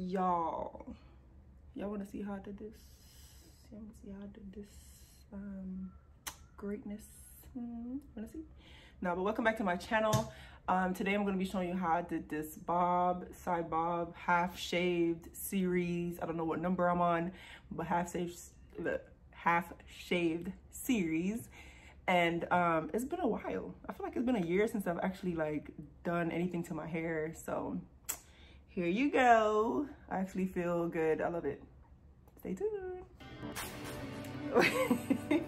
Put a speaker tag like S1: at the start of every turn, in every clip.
S1: y'all. Y'all want to see how i did this? Y'all want to see how i did this um greatness? Hmm, want to see? No but welcome back to my channel. Um today i'm going to be showing you how i did this bob side bob half shaved series. I don't know what number i'm on but half shaved the half shaved series. And um it's been a while. I feel like it's been a year since i've actually like done anything to my hair so here you go. I actually feel good. I love it. Stay tuned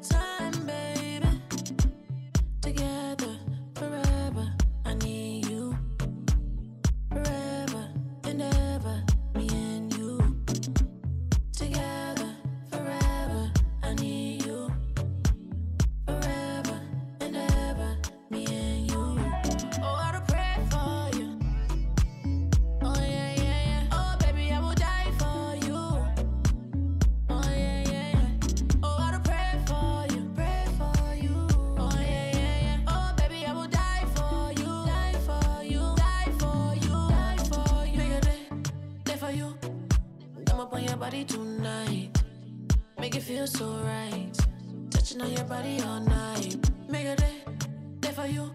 S1: time.
S2: Body tonight. Make it feel so right. Touching on your body all night. Make a day, day for you.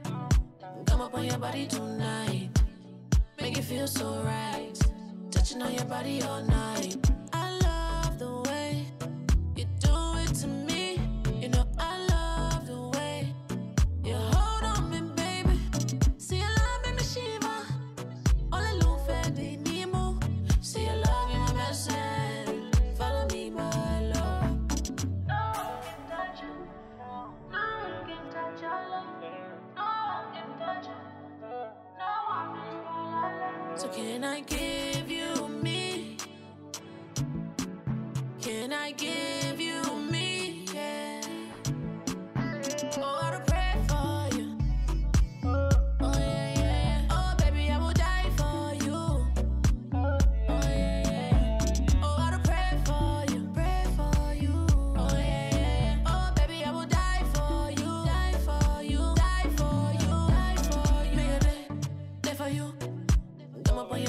S2: Come up on your body tonight. Make it feel so right. Touching on your body all night. So can I give you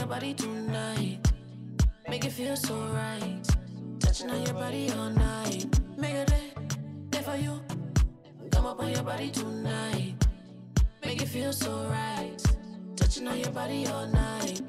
S2: body tonight. Make it feel so right. Touching on your body all night. Make a day, day for you. Come up on your body tonight. Make it feel so right. Touching on your body all night.